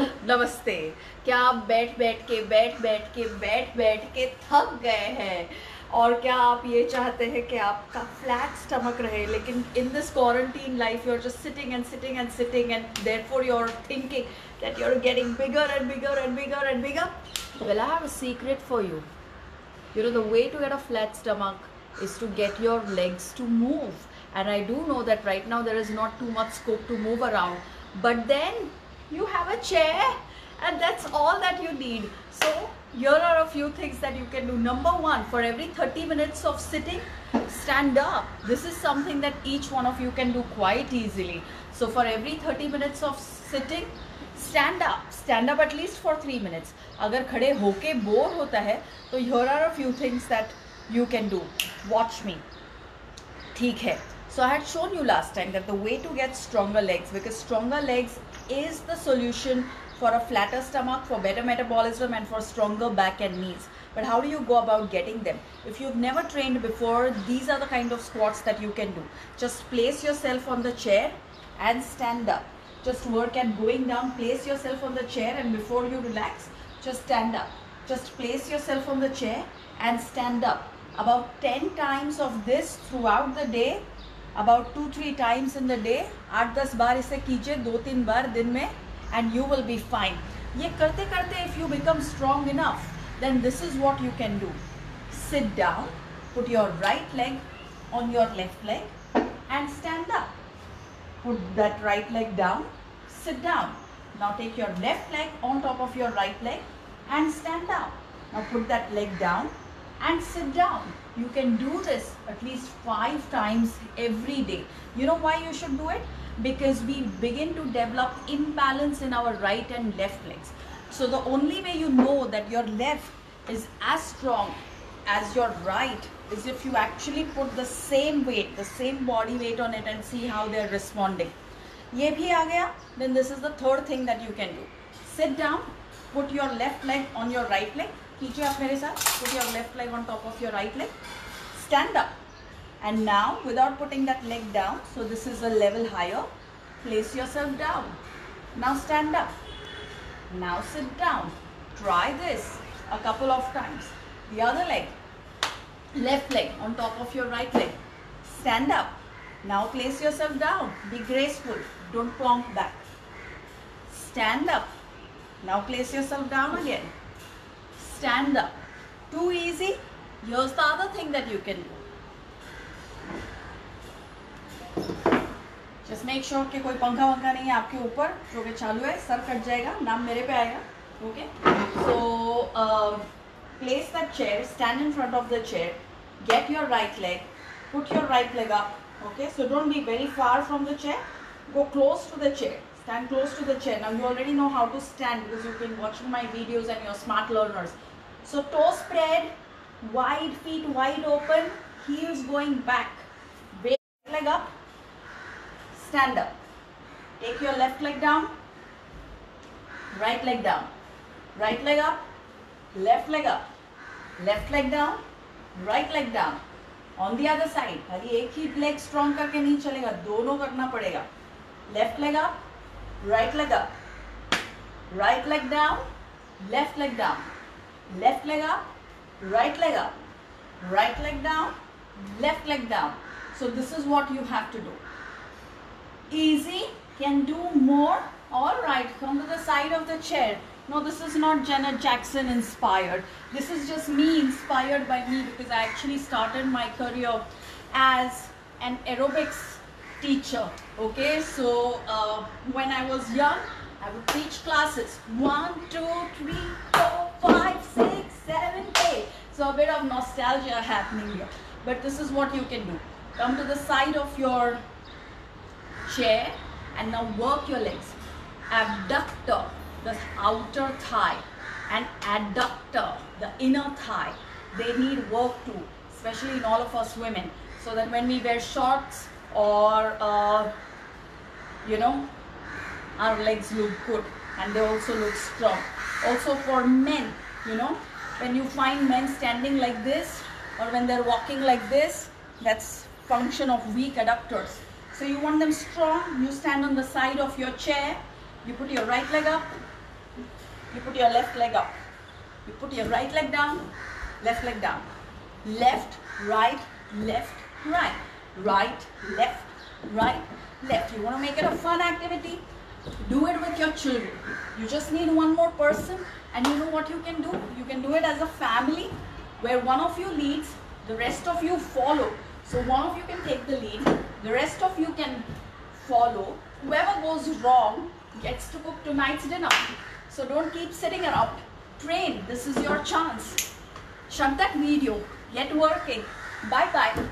नमस्ते। क्या आप बैठ बैठ के, बैठ बैठ के, बैठ बैठ के थक गए हैं? और क्या आप ये चाहते हैं कि आपका फ्लैट स्टमक रहे, लेकिन in this quarantine life you are just sitting and sitting and sitting and therefore you are thinking that you are getting bigger and bigger and bigger and bigger well I have a secret for you you know the way to get a flat stomach is to get your legs to move and I do know that right now there is not too much scope to move around but then you have a chair and that's all that you need. So here are a few things that you can do. Number one for every 30 minutes of sitting stand up. This is something that each one of you can do quite easily. So for every 30 minutes of sitting stand up. Stand up at least for 3 minutes. Agar khade hoke bore hota hai to here are a few things that you can do. Watch me. Theek hai so i had shown you last time that the way to get stronger legs because stronger legs is the solution for a flatter stomach for better metabolism and for stronger back and knees. But how do you go about getting them? If you've never trained before these are the kind of squats that you can do. Just place yourself on the chair and stand up. Just work at going down place yourself on the chair and before you relax just stand up. Just place yourself on the chair and stand up. About 10 times of this throughout the day about two three times in the day आठ, दस बार इसे कीजिए, दो, तीन बार दिन में and you will be fine ये करते करते if you become strong enough then this is what you can do sit down put your right leg on your left leg and stand up put that right leg down sit down now take your left leg on top of your right leg and stand up now put that leg down and sit down. You can do this at least five times every day. You know why you should do it? Because we begin to develop imbalance in our right and left legs. So the only way you know that your left is as strong as your right is if you actually put the same weight, the same body weight on it and see how they're responding. ये भी आ गया then this is the third thing that you can do. Sit down, put your left leg on your right leg. कीजिए आप मेरे साथ put your left leg on top of your right leg. Stand up. And now without putting that leg down, so this is a level higher, place yourself down. Now stand up. Now sit down. Try this a couple of times. The other leg, left leg on top of your right leg. Stand up. Now place yourself down. Be graceful. Don't plonk back. Stand up. Now place yourself down again. Stand up. Too easy? Here's the other thing that you can do. Just make sure कि कोई पंखा वंखा नहीं है आपके ऊपर जो कि चालू है सर कट जाएगा नाम मेरे पे आएगा okay so place the chair stand in front of the chair get your right leg put your right leg up okay so don't be very far from the chair go close to the chair stand close to the chair now you already know how to stand because you've been watching my videos and you're smart learners so toe spread wide feet wide open heels going back Big leg up stand up take your left leg down right leg down right leg up left leg up, left leg down, right leg down. On the other side, खाली एक ही leg strong करके नहीं चलेगा दोनों करना पड़ेगा left leg up, right leg up, right leg down, left leg down, left leg up, right leg up, right leg down, left leg down. So this is what you have to do. Easy, can do more. All right, come to the side of the chair. No, this is not Janet Jackson inspired. This is just me inspired by me because I actually started my career as an aerobics teacher. Okay, so uh, when I was young, I would teach classes one, two, three, four, five, six, seven, eight. So a bit of nostalgia happening here. But this is what you can do. Come to the side of your chair and now work your legs. Abductor, the outer thigh, and adductor, the inner thigh. They need work too, especially in all of us women. So that when we wear shorts or, uh, you know, our legs look good and they also look strong. Also for men, you know, when you find men standing like this or when they're walking like this, that's function of weak adductors. So you want them strong, you stand on the side of your chair, you put your right leg up, You put your left leg up. You put your right leg down, left leg down. Left, right, left, right. Right, left, right, left. You want to make it a fun activity? Do it with your children. You just need one more person and you know what you can do? You can do it as a family where one of you leads, the rest of you follow. So one of you can take the lead, the rest of you can follow. Whoever goes wrong gets to cook tonight's dinner. So don't keep sitting around. Train. This is your chance. Shut that video. Get working. Bye bye.